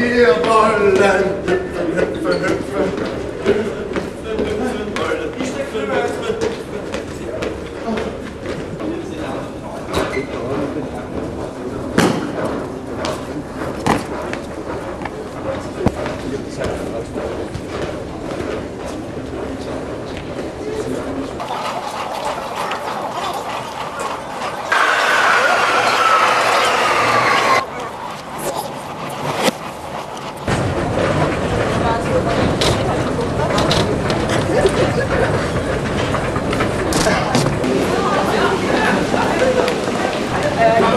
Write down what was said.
Diyarlar Thank you. and